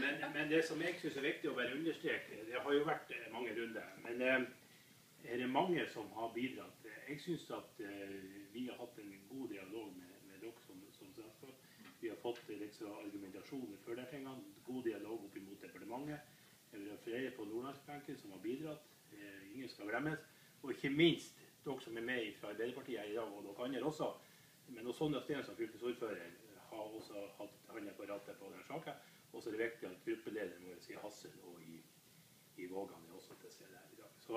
men, men det som jeg syns er viktig å bare understreke, det har jo vært eh, mange runder, men eh, er det mange som har bidratt. Jeg syns at eh, vi har hatt en god dialog med, med dere som, som selskap. Vi har fått liksom, argumentasjoner for de tingene, god dialog opp mot departementet. Vi har flere på nordlandsbenken som har bidratt. Ingen skal glemmes. Og ikke minst dere som er med fra Arbeiderpartiet i dag, og dere andre også. Men også Sonja Steen som fylkesordfører har også hatt hånda på rattet på denne saken. Og så det viktig at gruppelederen vår i Hassel og i, i Vågan er også til stede her i dag. Så